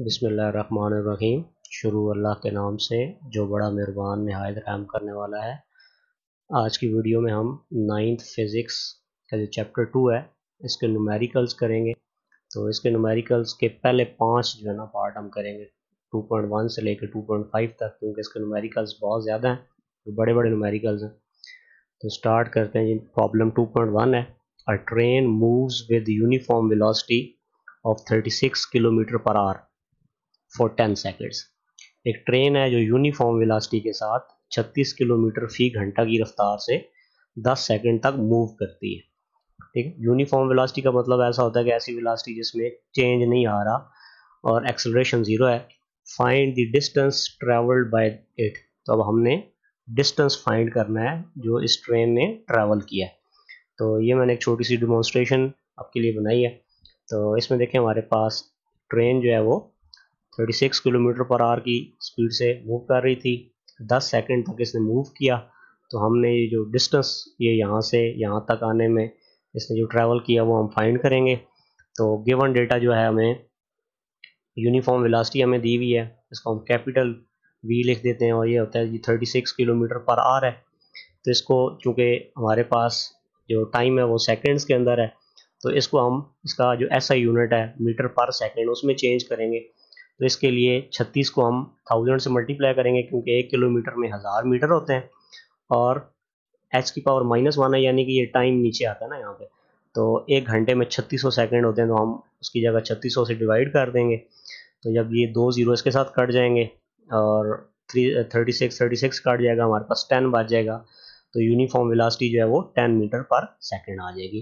बिसमीम शुरू अल्लाह के नाम से, जो बड़ा मेहरबान, नहायत रहम करने वाला है। आज की वीडियो में हम नाइन्थ फिज़िक्स का जो चैप्टर टू है, इसके नुमेरिकल्स करेंगे। तो इसके नुमेरिकल्स के पहले पाँच जो है ना पार्ट हम करेंगे। 2.1 से लेकर 2.5 तक, क्योंकि इसके नुमेरिकल्स बहुत ज़्यादा हैं तो बड़े बड़े नुमेरिकल्स हैं। तो स्टार्ट करते हैं जी। प्रॉब्लम 2.1 है। A train moves with uniform velocity of 36 kilometre per hour for ten seconds एक ट्रेन है जो यूनिफॉर्म विलासिटी के साथ 36 किलोमीटर फ़ी घंटा की रफ्तार से 10 सेकंड तक मूव करती है। ठीक है? यूनिफॉर्म विलासिटी का मतलब ऐसा होता है कि ऐसी विलासिटी जिसमें चेंज नहीं आ रहा और एक्सेलरेशन ज़ीरो है। Find the distance travelled by it तो अब हमने डिस्टेंस फाइंड करना है जो इस ट्रेन ने ट्रैवल किया है। तो ये मैंने एक छोटी सी डिमॉन्स्ट्रेशन आपके लिए बनाई है। तो इसमें देखें हमारे पास ट्रेन जो है वो 36 किलोमीटर पर आवर की स्पीड से मूव कर रही थी। 10 सेकंड तक इसने मूव किया। तो हमने ये जो डिस्टेंस ये यहाँ से यहाँ तक आने में इसने जो ट्रैवल किया, वो हम फाइंड करेंगे। तो गिवन डेटा जो है हमें यूनिफॉर्म वेलोसिटी हमें दी हुई है, इसको हम कैपिटल वी लिख देते हैं और ये होता है जी थर्टी किलोमीटर पर आर है। तो इसको चूँकि हमारे पास जो टाइम है वो सेकेंड्स के अंदर है तो इसको हम, इसका जो ऐसा यूनिट है मीटर पर सेकेंड उसमें चेंज करेंगे। तो इसके लिए 36 को हम थाउज़ेंड से मल्टीप्लाई करेंगे क्योंकि एक किलोमीटर में हज़ार मीटर होते हैं। और एच की पावर माइनस वन है, यानी कि ये टाइम नीचे आता है ना यहाँ पे। तो एक घंटे में छत्तीस सेकेंड होते हैं तो हम उसकी जगह छत्तीस से डिवाइड कर देंगे। तो जब ये दो ज़ीरो इसके साथ कट जाएँगे और three thirty six thirty six cut जाएगा, हमारे पास टेन बच जाएगा तो यूनिफॉर्म विलासिटी जो है वो टेन मीटर पर सेकेंड आ जाएगी।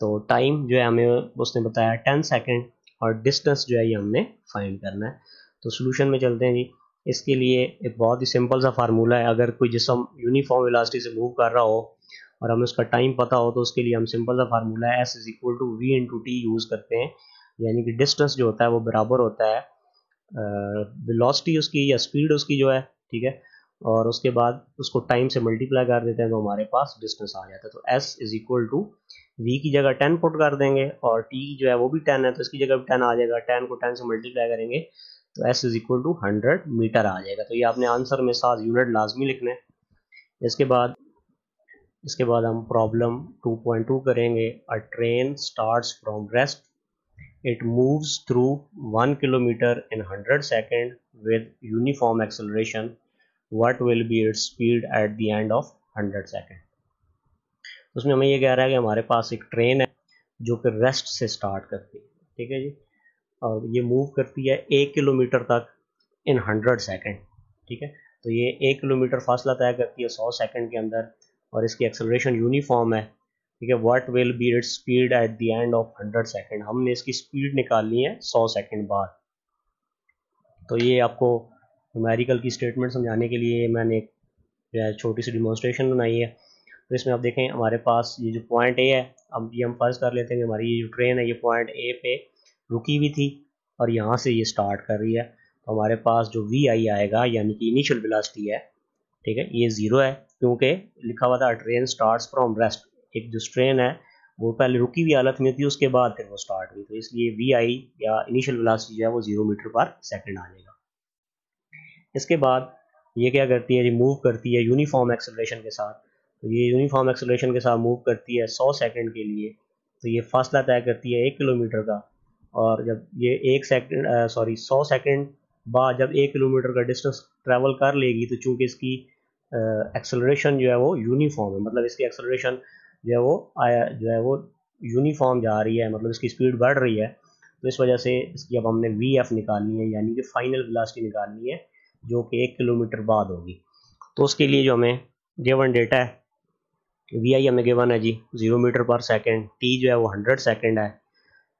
तो टाइम जो है हमें उसने बताया टेन सेकेंड और डिस्टेंस जो है ये हमने फाइंड करना है। तो सोल्यूशन में चलते हैं जी। इसके लिए एक बहुत ही सिंपल सा फार्मूला है। अगर कोई जिसम यूनिफॉर्म वेलोसिटी से मूव कर रहा हो और हमें उसका टाइम पता हो तो उसके लिए हम सिंपल सा फार्मूला है S is equal to V into T use करते हैं। यानी कि डिस्टेंस जो होता है वो बराबर होता है वेलोसिटी उसकी या स्पीड उसकी जो है, ठीक है? और उसके बाद उसको टाइम से मल्टीप्लाई कर देते हैं तो हमारे पास डिस्टेंस आ जाता है। तो S is equal to V की जगह टेन पुट कर देंगे और टी जो है वो भी टेन है तो इसकी जगह भी टेन आ जाएगा। टेन को टेन से मल्टीप्लाई करेंगे तो S is equal to hundred metre आ जाएगा। तो ये आपने आंसर में साथ यूनिट लाजमी लिखना है। इसके बाद इसके बाद हम प्रॉब्लम 2.2 करेंगे। A train starts from rest it moves through one kilometre in hundred second with uniform acceleration what will be its speed at the end of hundred second उसमें हमें ये कह रहा है कि हमारे पास एक ट्रेन है, जो कि रेस्ट से स्टार्ट करती है। ठीक है जी? और ये मूव करती है एक किलोमीटर तक इन हंड्रेड सेकेंड ठीक है? तो ये एक किलोमीटर फासला तय करती है सौ सेकेंड के अंदर, और इसकी एक्सेलरेशन यूनिफॉर्म है। ठीक है? What will be its speed at the end of hundred second हमने इसकी स्पीड निकालनी है सौ सेकेंड बाद। तो ये आपको न्यूमेरिकल की स्टेटमेंट समझाने के लिए मैंने एक छोटी सी डिमॉन्स्ट्रेशन बनाई है। तो इसमें आप देखें, हमारे पास ये जो पॉइंट ए है, अब ये हम फ़र्ज़ कर लेते हैं कि हमारी ये जो ट्रेन है, ये पॉइंट ए पे रुकी हुई थी और यहाँ से ये स्टार्ट कर रही है। तो हमारे पास जो वी आई आएगा, यानी कि इनिशियल वेलोसिटी है, ठीक है, ये ज़ीरो है, क्योंकि लिखा हुआ था ट्रेन स्टार्ट फ्रॉम रेस्ट एक जो ट्रेन है, वो पहले रुकी हुई हालत में थी, उसके बाद फिर वो स्टार्ट हुई। तो इसलिए वी आई या इनिशियल वेलोसिटी जो है, वो ज़ीरो मीटर पर सेकंड आ जाएगा। इसके बाद ये क्या करती है, ये मूव करती है यूनिफॉर्म एक्सेलरेशन के साथ। तो ये यूनिफॉर्म एक्सेलरेशन के साथ मूव करती है सौ सेकंड के लिए। तो ये फासला तय करती है एक किलोमीटर का। और जब ये एक सेकंड सॉरी सौ सेकंड बाद जब एक किलोमीटर का डिस्टेंस ट्रैवल कर लेगी तो चूँकि इसकी एक्सेलरेशन जो है वो यूनिफॉर्म है मतलब इसकी एक्सेलरेशन जो है वो आया जो है वो यूनिफॉर्म जा रही है मतलब इसकी स्पीड बढ़ रही है। तो इस वजह से इसकी अब हमने वी एफ़ निकालनी है, यानी कि फाइनल वेलोसिटी निकालनी है। जो कि एक किलोमीटर बाद होगी। तो उसके लिए जो हमें गिवन डेटा है वी आई हमें गिवन है जी zero metre per second T जो है वो हंड्रेड सेकेंड है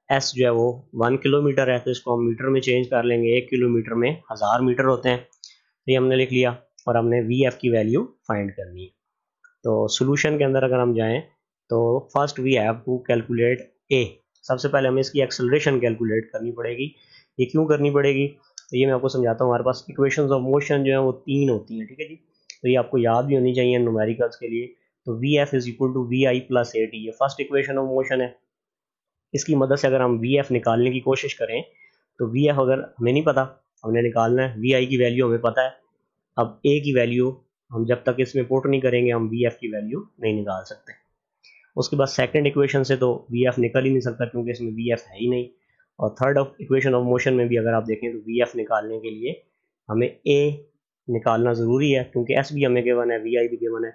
एस जो है वो वन किलोमीटर है तो इसको हम मीटर में चेंज कर लेंगे, एक किलोमीटर में हज़ार मीटर होते हैं। तो ये हमने लिख लिया और हमने वी एफ़ की वैल्यू फाइंड करनी है। तो सोल्यूशन के अंदर अगर हम जाएँ तो first we have to calculate A सबसे पहले हमें इसकी एक्सेलरेशन कैलकुलेट करनी पड़ेगी। ये क्यों करनी पड़ेगी? तो ये मैं आपको समझाता हूँ, हमारे पास इक्वेशन ऑफ़ मोशन जो है वो तीन होती हैं, ठीक है जी? तो ये आपको याद भी होनी चाहिए नोमेरिकल्स के लिए। तो V F is equal to V I plus A T ये फ़र्स्ट इक्वेशन ऑफ़ मोशन है। इसकी मदद से अगर हम वी एफ़ निकालने की कोशिश करें तो वी एफ़ अगर हमें नहीं पता, हमने निकालना है वी आई की वैल्यू हमें पता है। अब ए की वैल्यू हम जब तक इसमें पुट नहीं करेंगे, हम वी एफ़ की वैल्यू नहीं निकाल सकते। उसके बाद सेकंड इक्वेशन से तो वी एफ़ निकल ही नहीं सकता क्योंकि इसमें वी एफ़ है ही नहीं। और third of equation of motion में भी अगर आप देखें तो वी एफ़ निकालने के लिए हमें ए निकालना ज़रूरी है, क्योंकि एस भी हमें गिवन है वी आई भी गिवन है।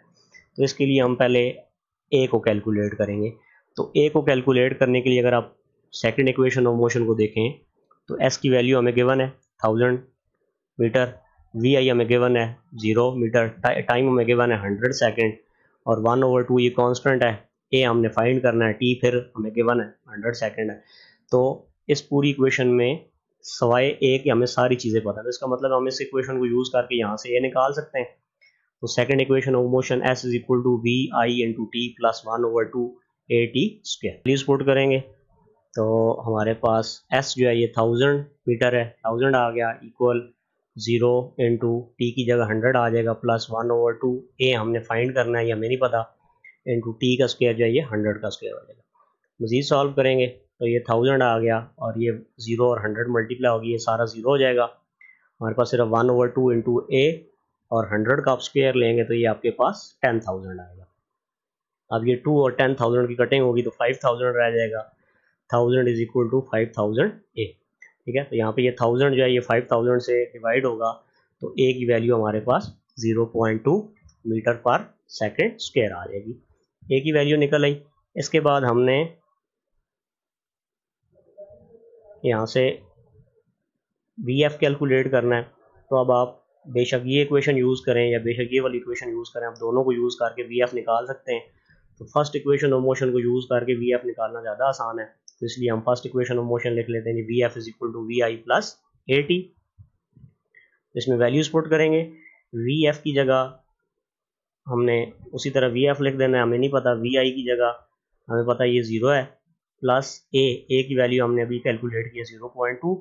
तो इसके लिए हम पहले ए को कैलकुलेट करेंगे। तो ए को कैलकुलेट करने के लिए अगर आप सेकेंड इक्वेशन ऑफ़ मोशन को देखें तो एस की वैल्यू हमें गिवन है थाउज़ेंड मीटर वी आई हमें गिवन है ज़ीरो मीटर टाइम हमें गिवन है हंड्रेड सेकेंड और वन ओवर टू ये कॉन्स्टेंट है। ए हमने फाइंड करना है टी फिर हमें गिवन है हंड्रेड सेकेंड है। तो इस पूरी इक्वेशन में सवाए ए कि हमें सारी चीज़ें पता है। तो इसका मतलब हम इस इक्वेशन को यूज़ करके यहाँ से ए निकाल सकते हैं। तो second equation of motion S is equal to V I into T plus one over two A T square please put करेंगे। तो हमारे पास एस जो है ये थाउज़ेंड मीटर है। थाउज़ेंड आ गया इक्वल ज़ीरो इंटू टी की जगह हंड्रेड आ जाएगा plus one over two A हमने फाइंड करना है ये हमें नहीं पता। इंटू टी का स्क्वायर जो है ये हंड्रेड का स्क्वायर हो जाएगा। मज़ीद सॉल्व करेंगे। तो ये थाउज़ेंड आ गया और ये ज़ीरो और हंड्रेड मल्टीप्लाई होगी, ये सारा ज़ीरो हो जाएगा। हमारे पास सिर्फ़ one over two into A और हंड्रेड का आप स्क्वेयर लेंगे तो ये आपके पास टेन थाउज़ेंड आएगा। अब ये टू और टेन थाउज़ेंड की कटिंग होगी तो फाइव थाउज़ेंड रह जाएगा। Thousand is equal to five thousand A ठीक है? तो यहाँ पे ये थाउज़ेंड जो है, ये फाइव थाउज़ेंड से डिवाइड होगा तो ए की वैल्यू हमारे पास zero point two metre per second square आ जाएगी। ए की वैल्यू निकल आई। इसके बाद हमने यहाँ से वी एफ़ कैलकुलेट करना है तो अब आप बेशक ये इक्वेशन यूज़ करें या बेशक ये वाली इक्वेशन यूज़ करें, आप दोनों को यूज़ करके वी एफ़ निकाल सकते हैं। तो फ़र्स्ट इक्वेशन ऑफ़ मोशन को यूज़ करके वी एफ़ निकालना ज़्यादा आसान है। तो इसलिए हम फ़र्स्ट इक्वेशन ऑफ़ मोशन लिख लेते हैं V F is equal to V I plus A T इसमें वैल्यूज़ पुट करेंगे। वी एफ़ की जगह हमने उसी तरह वी एफ़ लिख देना है, हमें नहीं पता वी आई की जगह, हमें पता ये ज़ीरो है। प्लस ए ए की वैल्यू हमने अभी कैलकुलेट किया zero point two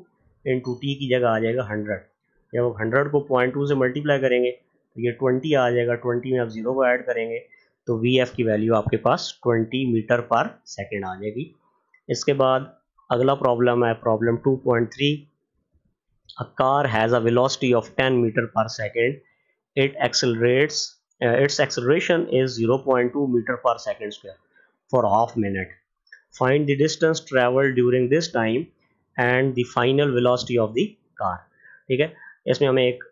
into T की जगह आ जाएगा हंड्रेड जब हंड्रेड को पॉइंट टू से मल्टीप्लाई करेंगे तो ये ट्वेंटी आ जाएगा ट्वेंटी में आप ज़ीरो को ऐड करेंगे तो वी एफ़ की वैल्यू आपके पास ट्वेंटी मीटर पर सेकेंड आ जाएगी. इसके बाद अगला प्रॉब्लम है problem two point three a car has a velocity of ten metre per second it accelerates its acceleration is zero point two metre per second square for half minute find the distance traveled during this time and the final velocity of the car. ठीक है? इसमें हमें एक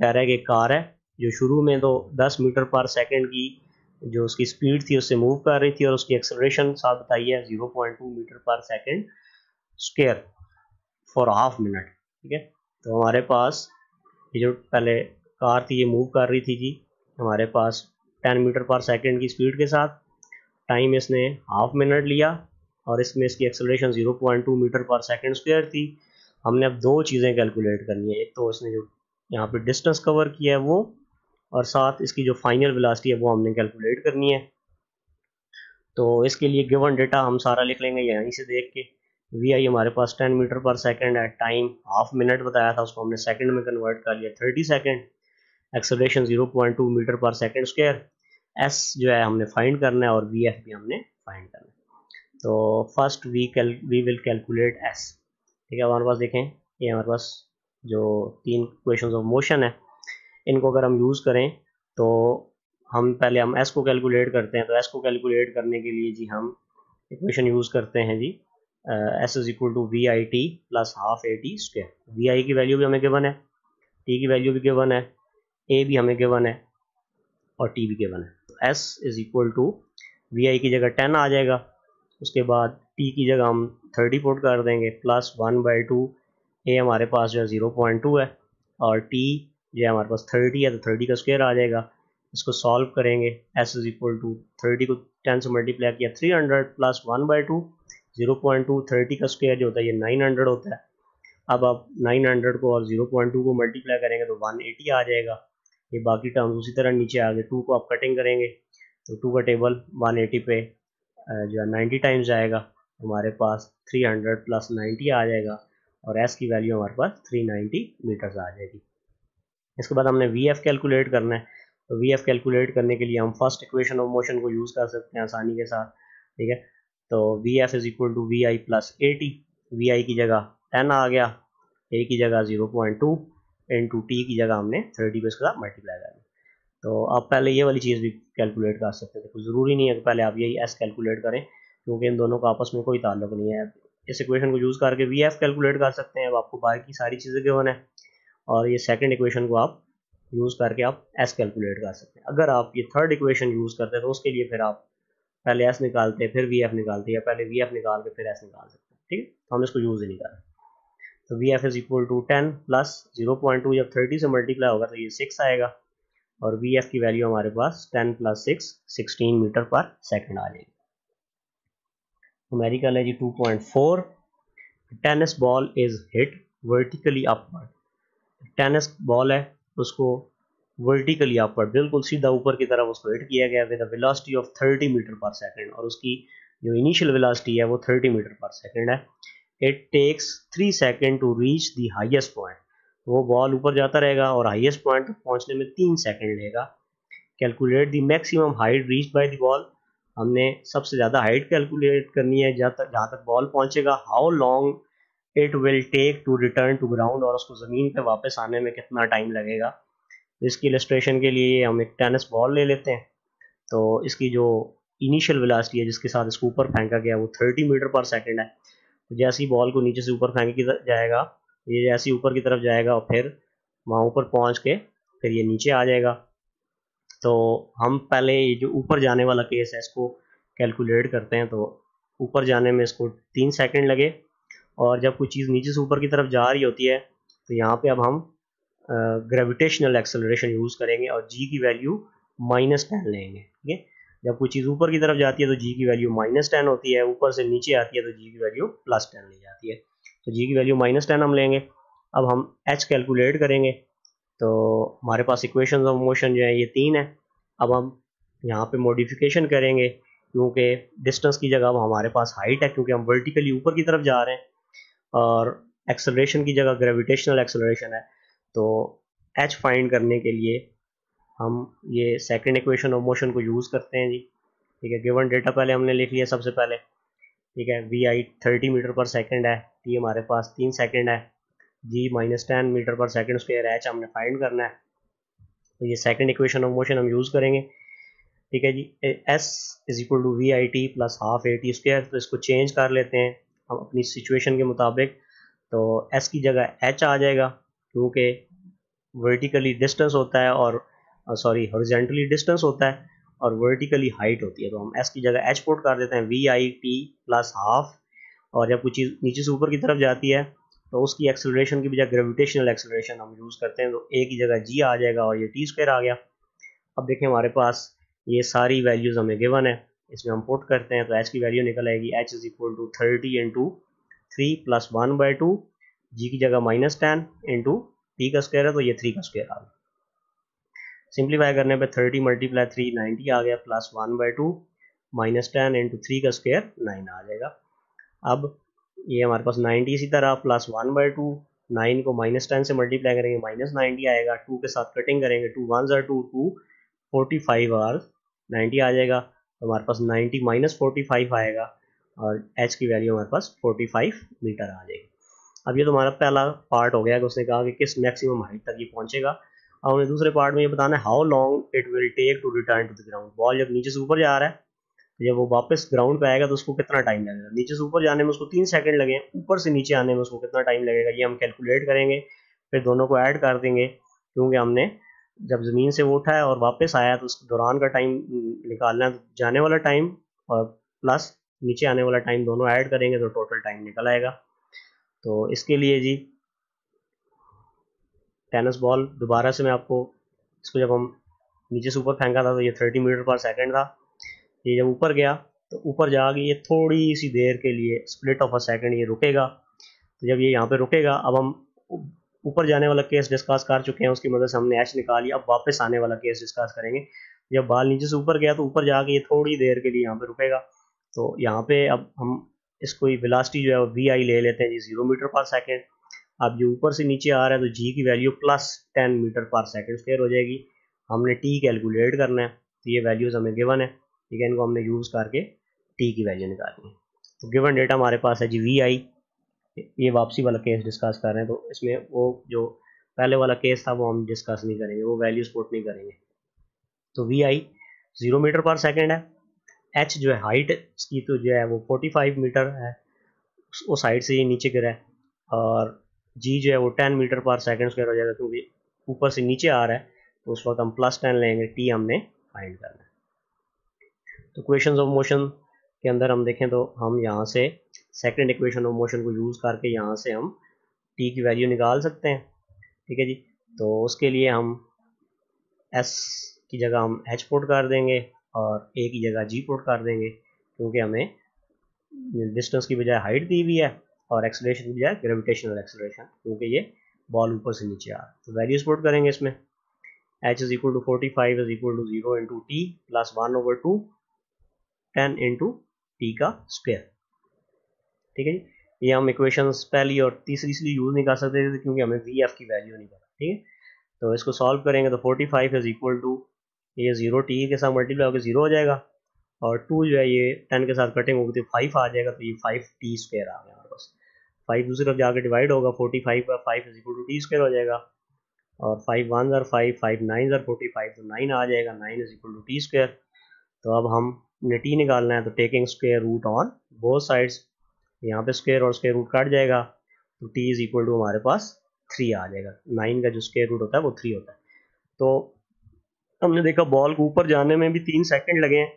कह रहा है कि car है, जो शुरू में तो 10 मीटर पर सेकंड की जो उसकी स्पीड थी, उससे मूव कर रही थी और उसकी एक्सलरेशन साथ बताई है 0.2 metre per second square for half minute ठीक है? तो हमारे पास ये जो पहले कार थी, ये मूव कर रही थी जी। हमारे पास 10 मीटर पर सेकंड की स्पीड के साथ टाइम इसने हाफ़ मिनट लिया। और इसमें इसकी acceleration 0.2 metre per second square थी। हमने अब दो चीज़ें कैलकुलेट करनी है। एक तो इसने जो यहाँ पे डिस्टेंस कवर किया है वो, और साथ इसकी जो फाइनल वेलोसिटी है वो हमने कैलकुलेट करनी है। तो इसके लिए गिवन डेटा हम सारा लिख लेंगे यहीं से देख के। वी आई हमारे पास 10 मीटर पर सेकंड है टाइम हाफ़ मिनट बताया था, उसको हमने सेकंड में कन्वर्ट कर लिया 30 second acceleration 0.2 metre per second square S जो है हमने फाइंड करना है और वी एफ़ भी हमने फाइंड करना है। तो first we cal we will calculate S ठीक है हमारे पास देखें। ये हमारे पास जो तीन क्वेश्चंस ऑफ़ मोशन है, इनको अगर हम यूज़ करें तो हम पहले हम एस को कैलकुलेट करते हैं। तो एस को कैलकुलेट करने के लिए जी हम इक्वेशन यूज़ करते हैं जी। S is equal to V I T plus half A T square V I की वैल्यू भी हमें गिवन है टी की वैल्यू भी गिवन है ए भी हमें गिवन है और टी भी गिवन है। तो S is equal to V I की जगह टेन आ जाएगा। उसके बाद टी की जगह हम थर्टी पुट कर देंगे plus one by two A हमारे पास जो है ज़ीरो पॉइंट टू है, और टी जो है हमारे पास थर्टी है तो थर्टी का स्क्वेयर आ जाएगा। इसको सॉल्व करेंगे S is equal to thirty को टेन से मल्टीप्लाई किया three hundred plus one by two zero point two thirty का स्क्वेयर जो होता है, ये नाइन हंड्रेड होता है। अब आप नाइन हंड्रेड को और ज़ीरो पॉइंट टू को मल्टीप्लाई करेंगे तो वन एटी आ जाएगा। ये बाकी टर्म्स उसी तरह नीचे आ गए टू को आप कटिंग करेंगे तो टू का टेबल वन एटी पे जो है नाइन्टी टाइम्स आएगा, हमारे पास थ्री हंड्रेड प्लस नाइन्टी आ जाएगा और एस की वैल्यू हमारे पास थ्री नाइन्टी मीटर्स आ जाएगी। इसके बाद हमने वी एफ़ कैलकुलेट करना है। तो वी एफ़ कैलकुलेट करने के लिए हम फ़र्स्ट इक्वेशन ऑफ़ मोशन को यूज़ कर सकते हैं आसानी के साथ, ठीक है? तो V F is equal to V I plus A T V I की जगह टेन आ गया ए की जगह zero point two into T की जगह हमने थर्टी को इसके साथ मल्टीप्लाई कर तो आप पहले ये वाली चीज़ भी कैलकुलेट कर सकते थे। ज़रूरी नहीं है कि पहले आप यही एस कैलकुलेट करें, क्योंकि इन दोनों का आपस में कोई ताल्लुक नहीं है। इस इक्वेशन को यूज़ करके वी एफ़ कैलकुलेट कर सकते हैं। अब आपको बाकी सारी चीज़ें गिवन है? और ये सेकेंड इक्वेशन को आप यूज़ करके आप एस कैलकुलेट कर सकते हैं। अगर आप ये थर्ड इक्वेशन यूज़ करते हैं तो उसके लिए फिर आप पहले एस निकालते हैं, फिर वी एफ़ निकालते हैं पहले वी एफ़ निकाल के फिर एस निकाल सकते हैं। ठीक है? तो हम इसको यूज़ ही नहीं कर रहे। तो V F is equal to ten plus zero point two जब थर्टी से मल्टीप्लाई होगा तो ये सिक्स आएगा। और वी एफ़ की वैल्यू हमारे पास ten plus six sixteen metre per second आ जाएगी। अमेरिकल है जी two point four tennis ball is hit vertically upward tennis ball है, उसको वर्टिकली अपवर्ड बिल्कुल सीधा ऊपर की तरफ़ उसको हिट किया गया with velocity of 30 metre per second और उसकी जो इनिशियल वेलोसिटी है, वो 30 मीटर पर सेकंड है। It takes three second to reach the highest point वो बॉल ऊपर जाता रहेगा और हाईएस्ट पॉइंट तक पहुँचने में तीन सेकंड लेगा। Calculate the maximum height reach by the ball हमने सबसे ज़्यादा हाइट कैलकुलेट करनी है जहाँ तक जहाँ तक बॉल पहुंचेगा। How long it will take to return to ground और उसको ज़मीन पे वापस आने में कितना टाइम लगेगा। इसकी इलस्ट्रेशन के लिए हम एक टेनिस बॉल ले लेते हैं। तो इसकी जो इनिशियल वेलासिटी है, जिसके साथ इसको ऊपर फेंका गया, वो थर्टी मीटर पर सेकेंड है। तो जैसे ही बॉल को नीचे से ऊपर फेंक जाएगा ये जैसे ऊपर की तरफ़ जाएगा और फिर वहाँ ऊपर पहुँच के फिर ये नीचे आ जाएगा। तो हम पहले ये जो ऊपर जाने वाला केस है, इसको कैलकुलेट करते हैं। तो ऊपर जाने में इसको तीन सेकंड लगे और जब कोई चीज़ नीचे से ऊपर की तरफ़ जा रही होती है तो यहाँ पे अब हम ग्रेविटेशनल एक्सेलरेशन यूज़ करेंगे और जी की वैल्यू माइनस टेन लेंगे, ठीक है? जब कोई चीज़ ऊपर की तरफ़ जाती है तो जी की वैल्यू माइनस टेन होती है, ऊपर से नीचे आती है तो जी की वैल्यू प्लस टेन ली जाती है। तो जी की वैल्यू माइनस टेन हम लेंगे। अब हम एच कैलकुलेट करेंगे। तो हमारे पास इक्वेशन ऑफ़ मोशन जो है, ये तीन है। अब हम यहाँ पे मॉडिफिकेशन करेंगे, क्योंकि डिस्टेंस की जगह अब हमारे पास हाइट है, क्योंकि हम वर्टिकली ऊपर की तरफ़ जा रहे हैं। और एक्सलरेशन की जगह ग्रेविटेशनल एक्सलरेशन है। तो एच फाइंड करने के लिए हम ये सेकंड इक्वेशन ऑफ़ मोशन को यूज़ करते हैं जी। ठीक है गिवन डेटा पहले हमने लिख लिया सबसे पहले। ठीक है? V I thirty metre per second है। टी हमारे पास तीन सेकेंड है। G minus ten metre per second square H हमने फाइंड करना है। तो ये सेकंड इक्वेशन ऑफ़ मोशन हम यूज़ करेंगे। ठीक है जी? S is equal to V I T plus half A T square तो इसको चेंज कर लेते हैं हम अपनी सिचुएशन के मुताबिक। तो एस की जगह एच आ जाएगा, क्योंकि वर्टिकली डिस्टेंस होता है और सॉरी हॉरिजेंटली डिस्टेंस होता है। और वर्टिकली हाइट होती है तो हम एस की जगह एच पोर्ट कर देते हैं V I T plus half और जब कुछ चीज़ नीचे से ऊपर की तरफ़ जाती है तो उसकी एक्सेलरेशन की बजाय ग्रेविटेशनल एक्सेलरेशन हम यूज़ करते हैं तो ए की जगह जी आ जाएगा और ये टी स्क्वायर आ गया। अब देखें हमारे पास ये सारी वैल्यूज़ हमें गिवन है, इसमें हम पुट करते हैं तो एच की वैल्यू निकल आएगी H is equal to thirty into three plus one by two G की जगह माइनस टेन इंटू टी का स्क्वायर है तो ये थ्री का स्क्वायर आ गया। सिंप्लीफाई करने पे थर्टी मल्टीप्लाई थ्री नाइन्टी आ गया plus one by two minus ten into three का स्क्वायर नाइन आ जाएगा। अब ये हमारे पास नाइन्टी इसी तरह plus one by two nine को माइनस टेन से मल्टीप्लाई करेंगे माइनस नाइन्टी आएगा टू के साथ कटिंग करेंगे टू वन ज़र two two forty five are ninety आ जाएगा। तो हमारे पास नाइन्टी माइनस फोर्टी फाइव आएगा और एच की वैल्यू हमारे पास फोर्टी फाइव मीटर आ जाएगी। अब ये तो हमारा पहला पार्ट हो गया कि उसने कहा कि किस मैक्सिमम हाइट तक ये पहुंचेगा अब हमें दूसरे पार्ट में ये बताना है how long it will take to return to the ground ball जब नीचे से ऊपर जा रहा है, जब वो वापस ग्राउंड पे आएगा तो उसको कितना टाइम लगेगा? नीचे से ऊपर जाने में उसको तीन सेकंड लगे, ऊपर से नीचे आने में उसको कितना टाइम लगेगा? ये हम कैलकुलेट करेंगे, फिर दोनों को ऐड कर देंगे, क्योंकि हमने जब ज़मीन से वो उठाया और वापस आया तो उस दौरान का टाइम निकालना है तो जाने वाला टाइम और प्लस नीचे आने वाला टाइम दोनों ऐड करेंगे तो टोटल टाइम निकल आएगा। तो इसके लिए जी टेनिस बॉल दोबारा से मैं आपको इसको जब हम नीचे से ऊपर फेंका था तो ये थर्टी मीटर पर सेकेंड था। ये जब ऊपर गया तो ऊपर जाके ये थोड़ी सी देर के लिए स्प्लिट ऑफ़ अ सेकंड ये रुकेगा। तो जब ये यहाँ पे रुकेगा, अब हम ऊपर जाने वाला केस डिस्कस कर चुके हैं, उसकी मदद से हमने एच निकाली, अब वापस आने वाला केस डिस्कस करेंगे। जब बाल नीचे से ऊपर गया तो ऊपर जाके ये थोड़ी देर के लिए यहाँ पे रुकेगा। तो यहाँ पे अब हम इसको विलासिटी जो है वी आई ले लेते हैं जी ज़ीरो मीटर पर सेकेंड अब जो ऊपर से नीचे आ रहा है तो जी की value plus ten metre per second square हो जाएगी। हमने टी कैलकुलेट करना है तो ये वैल्यूज़ हमें गिवन है। ठीक है, इनको हमने यूज़ करके टी की वैल्यू निकालनी है। तो गिवन डेटा हमारे पास है जी वी आई ये वापसी वाला केस डिस्कस कर रहे हैं तो इसमें वो जो पहले वाला केस था, वो हम डिस्कस नहीं करेंगे, वो वैल्यू स्पोर्ट नहीं करेंगे। तो V I zero metre per second है। एच जो है हाइट इसकी तो जो है वो फोर्टी फाइव मीटर है। उस साइड से ये नीचे गिरा है। और जी जो है वो ten metre per second square हो जाएगा क्योंकि ऊपर से नीचे आ रहा है तो उस वक्त हम प्लस टेन लेंगे टी हमने फाइंड करना है। तो क्वेश्चन ऑफ़ मोशन के अंदर हम देखें तो हम यहाँ से सेकेंड इक्वेशन ऑफ़ मोशन को यूज़ करके यहाँ से हम टी की वैल्यू निकाल सकते हैं। ठीक है जी? तो उसके लिए हम एस की जगह हम एच पोर्ट कर देंगे और ए की जगह जी पोर्ट कर देंगे, क्योंकि हमें डिस्टेंस की बजाय हाइट दी हुई है। और एक्सलेशन की बजाय ग्रेविटेशनल एक्सलेशन क्योंकि ये बॉल ऊपर से नीचे आ है। तो वैल्यूज़ पुट करेंगे इसमें। H is equal to forty five is equal to zero into T plus one over two ten into T का स्क्वेयर ठीक है जी? ये हम इक्वेशन पहली और तीसरी इसलिए यूज़ नहीं कर सकते थे क्योंकि हमें वी एफ़ की वैल्यू नहीं पता। ठीक है? तो इसको सॉल्व करेंगे तो forty five is equal to ये ज़ीरो टी के साथ मल्टीप्लाई होकर ज़ीरो हो जाएगा। और टू जो है ये टेन के साथ कटिंग होगी तो फाइव आ जाएगा तो ये फाइव टी स्क्वेयर आ गया। फाइव दूसरी तरफ़ जाकर डिवाइड होगा फोर्टी फाइव का five equal to T square हो जाएगा। और फाइव वन ज़र फाइव फाइव नाइन ज़र फोर्टी फाइव तो नाइन आ जाएगा nine is equal to T square तो अब हम ने टी निकालना है तो taking square root on both sides यहाँ पे स्क्वेयर और स्क्वेयर रूट काट जाएगा तो टी इज़ इक्वल टू हमारे पास थ्री आ जाएगा। नाइन का जो स्क्वेयर रूट होता है, वो थ्री होता है। तो हमने देखा बॉल को ऊपर जाने में भी तीन सेकेंड लगे हैं,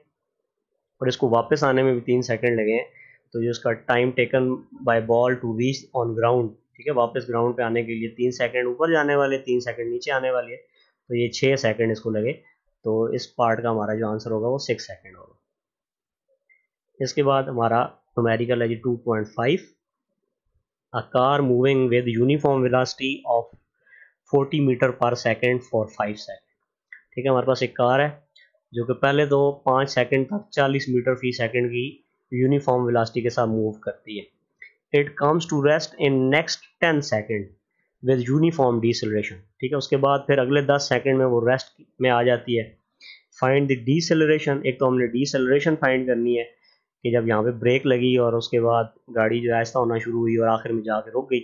और इसको वापस आने में भी तीन सेकेंड लगे हैं। तो ये उसका time taken by ball to reach on ground ठीक है? वापस ग्राउंड पे आने के लिए तीन सेकंड ऊपर जाने वाले, तीन सेकंड नीचे आने वाले तो ये छः सेकंड इसको लगे। तो इस पार्ट का हमारा जो आंसर होगा वो सिक्स सेकंड होगा। इसके बाद हमारा न्यूमेरिकल है जी two point five a car moving with uniform velocity of 40 metre per second for five second ठीक है, हमारे पास एक कार है, जो कि पहले तो पाँच सेकंड तक 40 मीटर फ़ी सेकंड की यूनिफॉर्म वेलोसिटी के साथ मूव करती है। It comes to rest in next ten second with uniform deceleration ठीक है, उसके बाद फिर अगले दस सेकेंड में वो रेस्ट में आ जाती है। फाइंड द डीसेलरेशन एक तो हमने डीसेलरेशन फाइंड करनी है कि जब यहाँ पे ब्रेक लगी और उसके बाद गाड़ी जो ऐसा होना शुरू हुई और आखिर में जाके रुक गई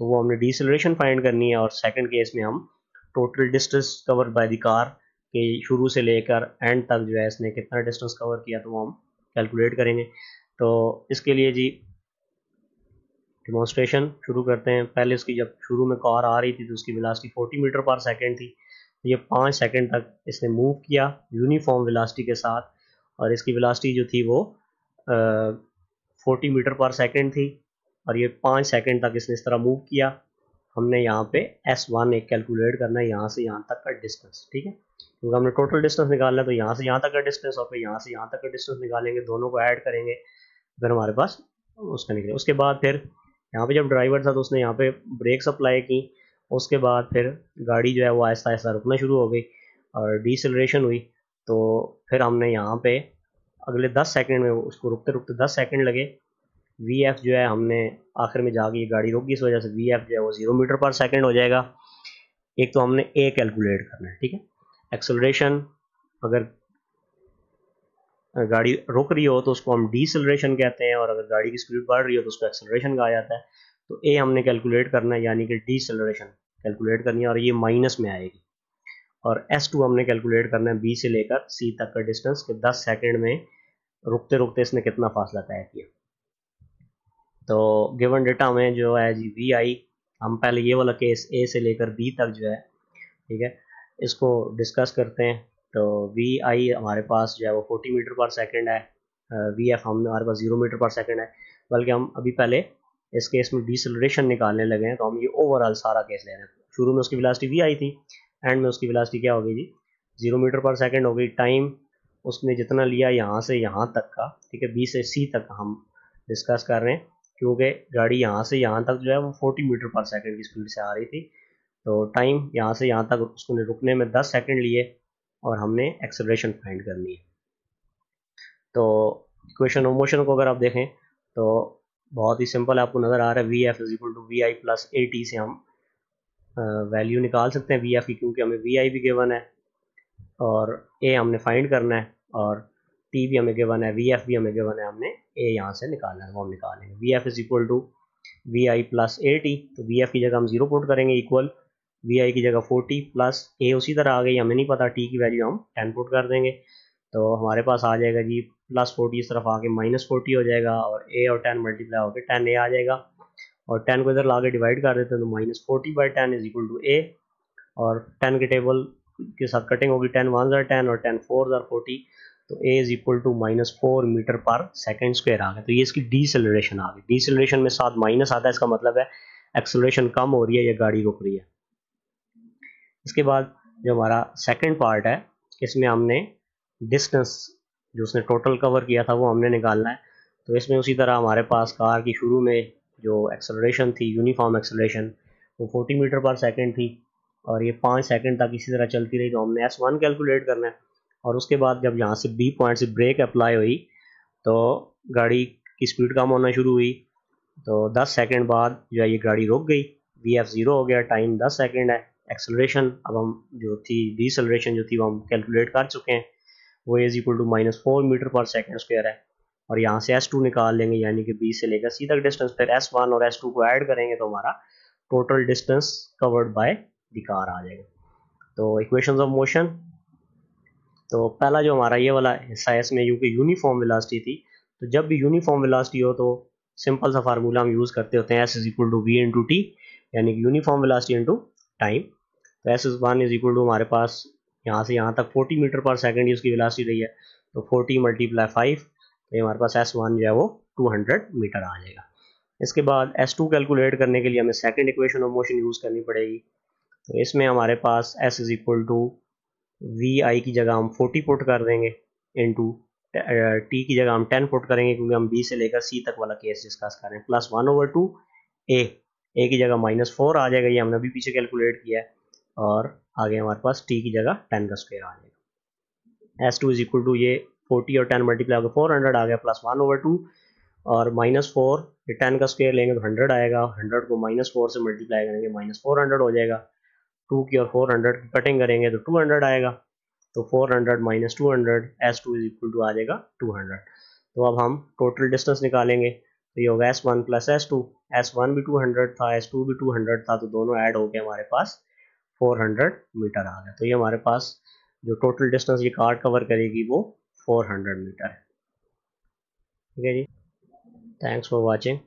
तो वो हमने डीसेलरेशन फाइंड करनी है और सेकंड केस में हम total distance cover by the car के शुरू से लेकर एंड तक जो है इसने कितना डिस्टेंस कवर किया तो वो हम कैलकुलेट करेंगे। तो इसके लिए जी डिमॉन्स्ट्रेशन शुरू करते हैं। पहले उसकी जब शुरू में कार आ रही थी तो उसकी विलासिटी 40 मीटर पर सेकंड थी। तो ये पाँच सेकंड तक इसने मूव किया यूनिफॉर्म विलासिटी के साथ और इसकी विलासिटी जो थी वो फोर्टी मीटर पर सेकेंड थी और ये पाँच सेकेंड तक इसने इस तरह मूव किया। हमने यहाँ पे एस वन एक कैलकुलेट करना है, यहाँ से यहाँ तक का डिस्टेंस ठीक है? क्योंकि हमने टोटल डिस्टेंस निकालना है तो यहाँ से यहाँ तक का डिस्टेंस और फिर यहाँ से यहाँ तक का डिस्टेंस निकालेंगे, दोनों को ऐड करेंगे, फिर हमारे पास उसका निकले उसके बाद फिर यहाँ पे जब ड्राइवर था तो उसने यहाँ पे ब्रेक अप्लाई की, उसके बाद फिर गाड़ी जो है वो आहिस्ता आहिस्ता रुकना शुरू हो गई और डिसलरेशन हुई। तो फिर हमने यहाँ पे अगले दस सेकंड में उसको रुकते रुकते दस सेकंड लगे। वी एफ़ जो है हमने आखिर में जाके ये गाड़ी रुक गई इस वजह से वी एफ़ जो है वो ज़ीरो मीटर पर सेकेंड हो जाएगा। एक तो हमने ए कैलकुलेट करना है, ठीक है? एक्सलरेशन अगर गाड़ी रुक रही हो तो उसको हम डीसलरेशन कहते हैं, और अगर गाड़ी की स्पीड बढ़ रही हो तो उसको एक्सलरेशन कहा जाता है। तो ए हमने कैलकुलेट करना है, यानी कि डीसलरेशन कैलकुलेट करनी है, और ये माइनस में आएगी। और एस टू हमने कैलकुलेट करना है बी से लेकर सी तक का डिस्टेंस कि दस सेकेंड में रुकते रुकते इसने कितना फासला तय किया। तो गिवन डेटा में जो है जी वी आई हम पहले ये वाला केस ए से लेकर बी तक जो है, ठीक है इसको डिस्कस करते हैं। तो वी आई हमारे पास जो है वो फोर्टी मीटर पर सेकेंड है। वी एफ़ हम हमारे पास ज़ीरो मीटर पर सेकेंड है। बल्कि हम अभी पहले इस केस में डिसलरेशन निकालने लगे हैं तो हम ये ओवरऑल सारा केस ले रहे हैं। शुरू में उसकी विलासिटी वी आई थी एंड में उसकी विलासिटी क्या हो गई जी? ज़ीरो मीटर पर सेकेंड हो गई। टाइम उसने जितना लिया यहाँ से यहाँ तक का, ठीक है बी से सी तक हम डिस्कस कर रहे हैं, क्योंकि गाड़ी यहाँ से यहाँ तक जो है वो फोर्टी मीटर पर सेकेंड की स्पीड से आ रही थी। तो टाइम यहाँ से यहाँ तक उसको रुकने में दस सेकंड लिए और हमने एक्सेलरेशन फाइंड करनी है। तो इक्वेशन ऑफ़ मोशन को अगर आप देखें तो बहुत ही सिंपल आपको नज़र आ रहा है V F is equal to V I plus A T से हम वैल्यू निकाल सकते हैं। वी एफ़ की क्योंकि हमें वी आई भी गिवन है और ए हमने फाइंड करना है और टी भी हमें गिवन है वी एफ़ भी हमें गिवन है। हमने ए यहाँ से निकालना है, वो हम निकालेंगे। V F is equal to V I plus A T तो वी एफ़ की जगह हम ज़ीरो पुट करेंगे इक्वल वी आई की जगह फोर्टी प्लस ए उसी तरह आ गई। हमें नहीं पता टी की वैल्यू हम टेन पुट कर देंगे। तो हमारे पास आ जाएगा जी प्लस फोर्टी इस तरफ़ आके माइनस फोर्टी हो जाएगा और ए और टेन मल्टीप्लाई होकर टेन ए आ जाएगा। और टेन को इधर ला के डिवाइड कर देते हैं तो minus forty by ten is equal to A और टेन के टेबल के साथ कटिंग होगी टेन वन ज़ार टेन और टेन फोर ज़ार फोर्टी तो A is equal to minus four metre per second square आ गया। तो ये इसकी डीसेलरेशन आ गई। डीसेलरेशन में साथ माइनस आता है, इसका मतलब है एक्सलेशन कम हो रही है या गाड़ी रुक रही है। इसके बाद जो हमारा सेकेंड पार्ट है, इसमें हमने डिस्टेंस जो उसने टोटल कवर किया था, वो हमने निकालना है। तो इसमें उसी तरह हमारे पास कार की शुरू में जो एक्सलेशन थी यूनिफॉर्म एक्सलेशन वो 40 मीटर पर सेकंड थी और ये पाँच सेकंड तक इसी तरह चलती रही तो हमने एस वन कैलकुलेट करना है। और उसके बाद जब यहाँ से बी पॉइंट से ब्रेक अप्लाई हुई तो गाड़ी की स्पीड कम होना शुरू हुई। तो 10 सेकंड बाद जो है ये गाड़ी रुक गई। वी एफ़ ज़ीरो हो गया टाइम 10 सेकंड है। एक्सलरेशन अब हम जो थी डीसलरेशन जो थी वो हम कैलकुलेट कर चुके हैं। वो is equal to minus four metre per second square है। और यहाँ से एस टू निकाल लेंगे, यानी कि बी से लेकर सी तक डिस्टेंस फिर एस वन और एस टू को ऐड करेंगे तो हमारा total distance covered by the car आ जाएगा। तो इक्वेशंस ऑफ़ मोशन तो पहला जो हमारा ये वाला हिस्सा है, इसमें यू की यूनिफॉर्म विलासिटी थी। तो जब भी यूनिफॉर्म विलासिटी हो तो सिंपल सा फार्मूला हम यूज़ करते होते हैं S is equal to V into T यानी कि यूनिफॉर्म विलासिटी इंटू टाइम तो S is one is equal to हमारे पास यहाँ से यहाँ तक 40 मीटर पर सेकंड ही उसकी विलासिटी रही है। तो 40 मल्टीप्लाई फाइव तो हमारे पास एस वन जो है वो 200 मीटर आ जाएगा। इसके बाद एस टू कैलकुलेट करने के लिए हमें second equation of motion use करनी पड़ेगी। तो इसमें हमारे पास S is equal to V I की जगह हम 40 पुट कर देंगे इन टू टी की जगह हम 10 पुट करेंगे क्योंकि हम बी से लेकर सी तक वाला केस डिस्कस कर रहे हैं। Plus one over two A A की जगह माइनस फोर आ जाएगा। ये हमने अभी पीछे कैलकुलेट किया है। और आगे हमारे पास टी की जगह टेन का स्क्वेयर आ जाएगा। S two is equal to ये फोर्टी और टेन मल्टीप्लाई फोर हंड्रेड आ गया प्लस वन ओवर टू और माइनस फोर ये टेन का स्क्वेयर लेंगे तो हंड्रेड आएगा हंड्रेड को माइनस फोर से मल्टीप्लाई करेंगे माइनस फोर हंड्रेड हो जाएगा। टू की और फोर हंड्रेड की कटिंग करेंगे तो टू हंड्रेड आएगा। तो four hundred minus two hundred S two is equal to आ जाएगा टू हंड्रेड तो अब हम टोटल डिस्टेंस निकालेंगे। तो ये होगा S one plus S two S one भी टू हंड्रेड था एस टू भी टू हंड्रेड था तो दोनों ऐड हो गए हमारे पास। 400 मीटर आ गया। तो ये हमारे पास जो टोटल डिस्टेंस ये कार कवर करेगी वो 400 मीटर है। ठीक है जी। Thanks for watching